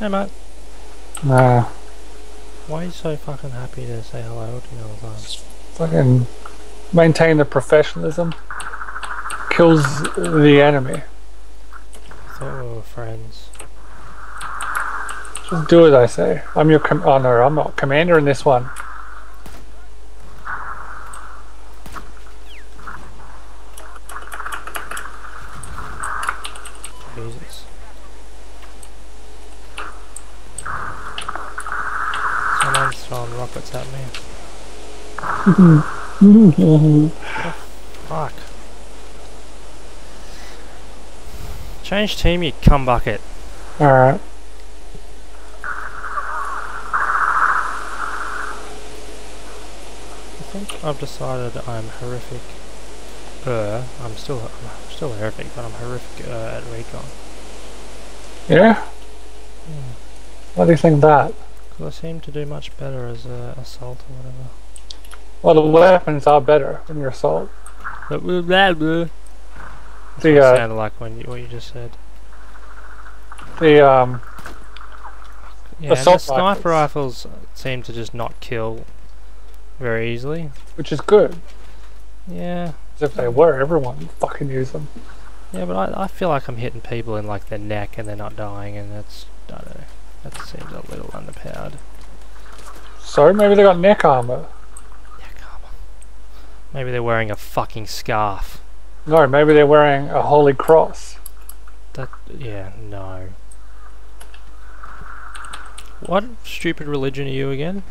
Hey mate, Nah, why are you so fucking happy to say hello to me all the time? fucking maintain the professionalism. Kills the enemy. I thought we were friends. Just do as I say. I'm your com- oh no, I'm not commander in this one. Throwing rockets at me. Fuck. Change team, you cum bucket. Alright. I think I've decided I'm horrific. Uh, I'm still I'm still horrific, but I'm horrific uh, at recon. Yeah? Hmm. What do you think of that? I seem to do much better as a assault or whatever. Well, the weapons are better when you're assault. That's The, what it uh, sounded like when you, what you just said. The, um, Yeah, and the sniper rifles. rifles seem to just not kill very easily. which is good. Yeah, 'cause if they were, everyone would fucking use them. yeah, but I, I feel like I'm hitting people in like their neck and they're not dying, and that's I don't know. That seems a little underpowered. So maybe they got neck armor. Come on. Maybe they're wearing a fucking scarf. No, maybe they're wearing a holy cross. That yeah, no. What stupid religion are you again?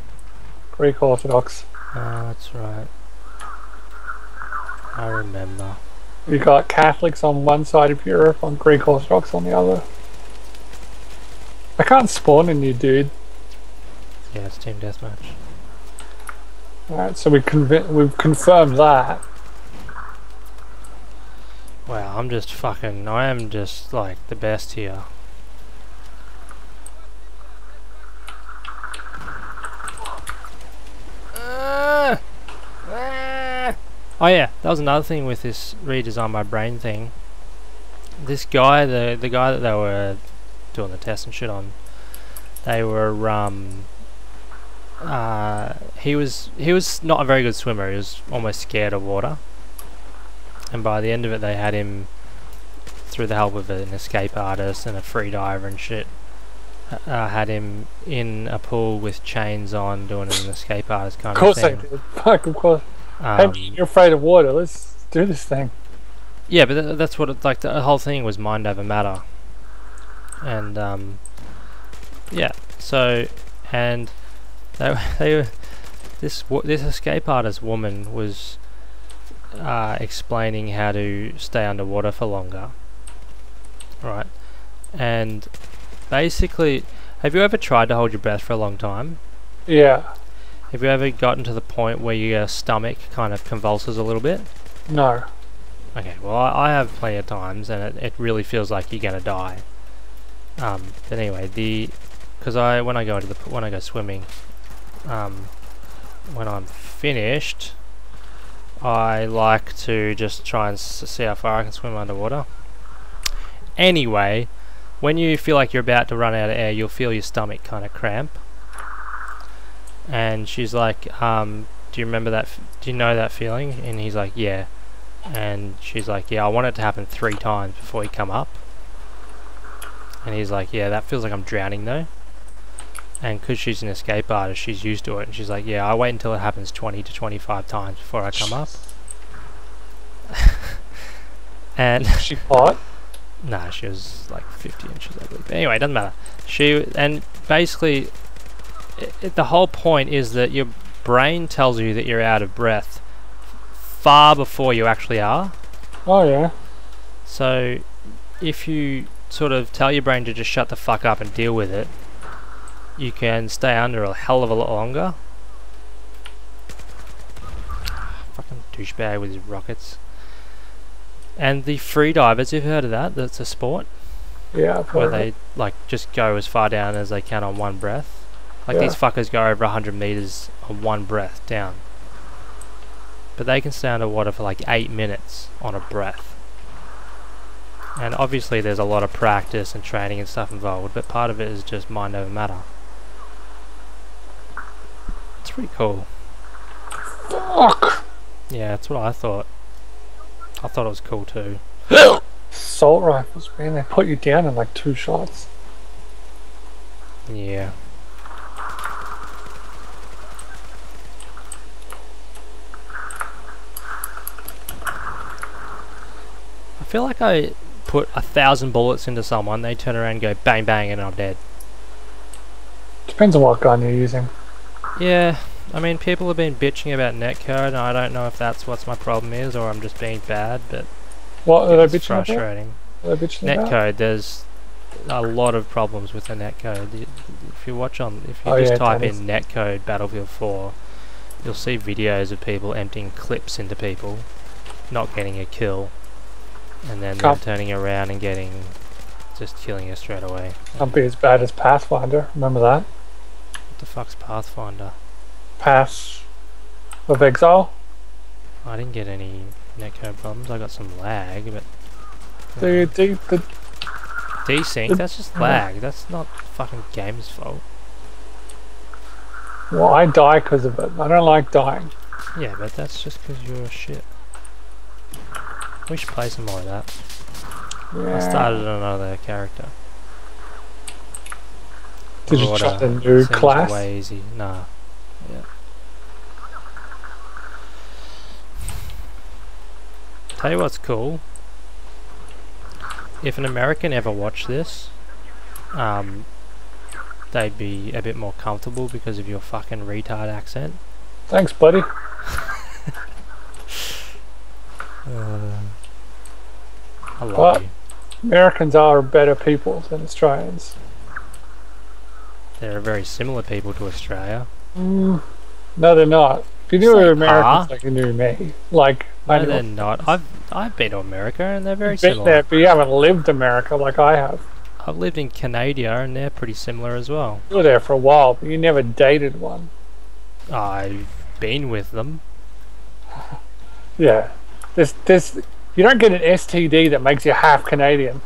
Greek Orthodox. Oh, that's right. I remember. You got Catholics on one side of Europe, on Greek Orthodox on the other. I can't spawn in you, dude. Yeah, it's team deathmatch. Alright, so we convi- we've confirmed that. Wow, I'm just fucking. I am just like the best here. Ah! Ah! Oh yeah, that was another thing with this redesign my brain thing. This guy, the the guy that they were doing the test and shit on, they were um. Uh, he was he was not a very good swimmer. He was almost scared of water and by the end of it they had him through the help of an escape artist and a free diver and shit uh, had him in a pool with chains on doing an escape artist kind Of course of they thing did. Fuck, of course. um, hey, you're afraid of water. Let's do this thing. yeah but th- that's what it, like the whole thing was mind over matter and um, yeah so and they, they were this this escape artist woman was uh, explaining how to stay underwater for longer. Right. And basically, have you ever tried to hold your breath for a long time? Yeah. Have you ever gotten to the point where your stomach kind of convulses a little bit? No. Okay, well, I, I have plenty of times, and it, it really feels like you're gonna die. Um, but anyway, the because I when I go into the when I go swimming, um, when I'm finished, I like to just try and see how far I can swim underwater. Anyway, when you feel like you're about to run out of air, you'll feel your stomach kind of cramp. And she's like, um, "Do you remember that? Do you know that feeling?" And he's like, "Yeah." And she's like, "Yeah, I want it to happen three times before you come up." And he's like, "Yeah, that feels like I'm drowning though." And because she's an escape artist, she's used to it. And she's like, "Yeah, I wait until it happens 20 to 25 times before I come up." and She fought. Nah, she was like 50 inches ugly. But anyway, it doesn't matter. She and basically, i i the whole point is that your brain tells you that you're out of breath far before you actually are. Oh yeah. So, if you sort of tell your brain to just shut the fuck up and deal with it, you can stay under a hell of a lot longer. Fucking douchebag with his rockets. And the free divers, you've heard of that? That's a sport Yeah. I've where they like just go as far down as they can on one breath. Like these fuckers go over 100 meters on one breath down. But they can stay underwater for like 8 minutes on a breath. And obviously there's a lot of practice and training and stuff involved, but part of it is just mind over matter. It's pretty cool. Fuck! Yeah, that's what I thought. I thought it was cool too. Assault rifles, man, they put you down in like two shots. Yeah. I feel like I put a thousand bullets into someone, they turn around and go bang bang and I'm dead. Depends on what gun you're using. Yeah, I mean people have been bitching about netcode and I don't know if that's what my problem is or I'm just being bad, but What are they it's bitching about? frustrating. What are they bitching about? Netcode, there's a lot of problems with the netcode. If you watch on, if you Oh, just yeah, type in netcode Battlefield 4, you'll see videos of people emptying clips into people, not getting a kill, and then Can't- turning around and getting, just killing you straight away. Can't be as bad as Pathfinder. Remember that? What the fuck's Pathfinder? Path of Exile. I didn't get any netcode problems. I got some lag, but The, the, the, desync. That's just lag. That's not fucking game's fault. well, I die because of it. I don't like dying. Yeah, but that's just because you're a shit. We should play some more of that. Yeah. I started another character. Did you try the new class? Way easy. Nah. Yeah. Tell you what's cool. If an American ever watched this, um, they'd be a bit more comfortable because of your fucking retard accent. Thanks, buddy. Uh, I love What? you. Americans are better people than Australians. They're very similar people to Australia. Mm, no, they're not. If you knew Say Americans are. like you knew me, like I No, know they're not. I've I've been to America and they're very been similar. there, but you haven't lived America like I have. I've lived in Canada and they're pretty similar as well. You were there for a while, but you never dated one. I've been with them. Yeah, this this you don't get an STD that makes you half Canadian.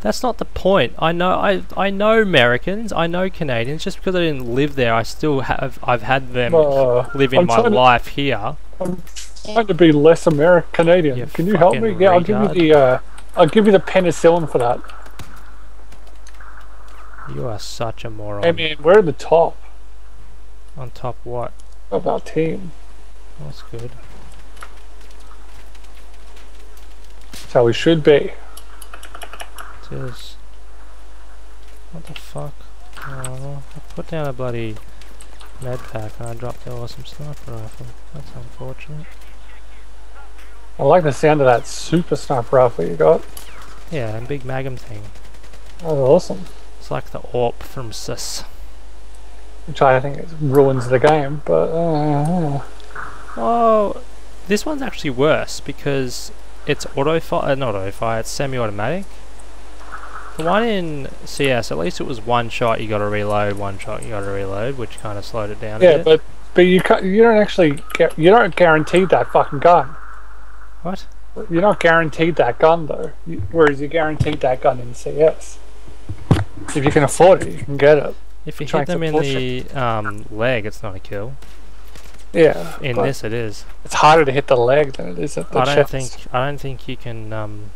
That's not the point. I know I I know Americans. I know Canadians. Just because I didn't live there, I still have. I've had them Uh, live in my trying to- life here. I'm trying to be less American Canadian. You Can you help me? Yeah, I'll give you the uh, I'll give you the penicillin for that. You are such a moron. I mean, we're at the top On top what? of our team. That's good. That's how we should be. What the fuck? Oh, I put down a bloody med pack and I dropped the awesome sniper rifle. That's unfortunate. I like the sound of that super sniper rifle you got. Yeah, and big Magnum thing. That was awesome. It's like the AWP from CS. Which I think ruins the game, but uh, Oh, this one's actually worse because it's auto fire, uh, not auto fire, it's semi-automatic. The one in CS, at least it was one shot you got to reload, one shot you got to reload, which kind of slowed it down a yeah, but but you you don't actually get you don't guarantee that fucking gun. what? You're not guaranteed that gun though. You, whereas you guaranteed that gun in CS. If you can afford it, you can get it. If you hit them in the um, leg, it's not a kill. Yeah. In this, it is. it's harder to hit the leg than it is at the I don't chest. think. I don't think you can. Um,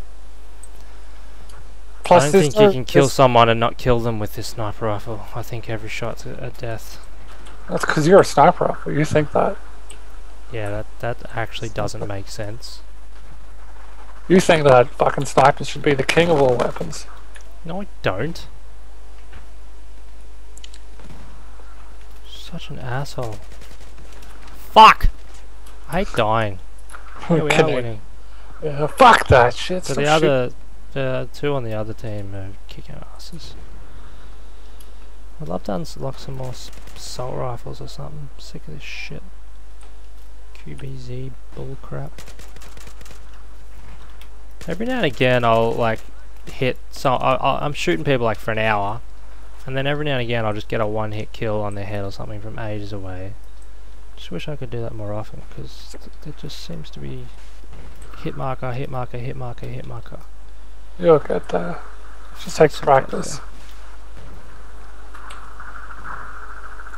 Plus, I don't think no- you can kill someone and not kill them with this sniper rifle. I think every shot's a, a death. That's because you're a sniper rifle. You think that? Yeah, that that actually doesn't make sense. You think that fucking snipers should be the king of all weapons? No, I don't. Such an asshole. Fuck! I hate dying. Here we are Kidding. winning. Yeah, fuck that shit. So the shooting. other, the two on the other team are kicking asses. I'd love to unlock some more s- assault rifles or something. Sick of this shit. QBZ bullcrap. Every now and again, I'll like hit. So I, I, I'm shooting people like for an hour, and then every now and again, I'll just get a one-hit kill on their head or something from ages away. Just wish I could do that more often because it just seems to be hit marker, hit marker, hit marker, hit marker. You'll get there. Just takes practice.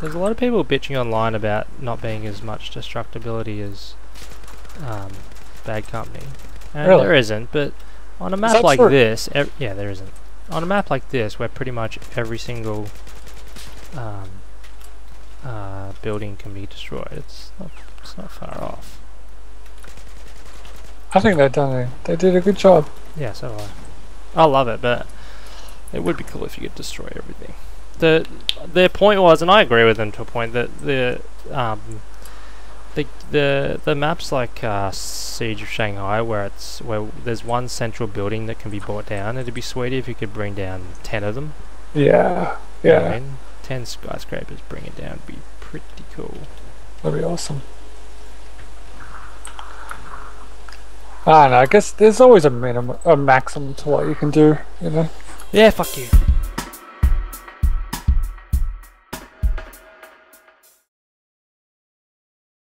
There's a lot of people bitching online about not being as much destructibility as um, Bad Company. And Really? there isn't, but on a map like true? this, yeah, there isn't. On a map like this, where pretty much every single um, uh, building can be destroyed, it's not, it's not far off. I think they've done it. They did a good job. Yeah, so I. I love it, but it would be cool if you could destroy everything. The their point was, and I agree with them to a point that the um, the the the maps like uh, Siege of Shanghai, where it's where there's one central building that can be brought down. It'd be sweet if you could bring down ten of them. Yeah, you know I yeah, mean? Ten skyscrapers, bring it down. Would be pretty cool. that'd be awesome. I don't know. I guess there's always a minimum, a maximum to what you can do. You know. Yeah, fuck you.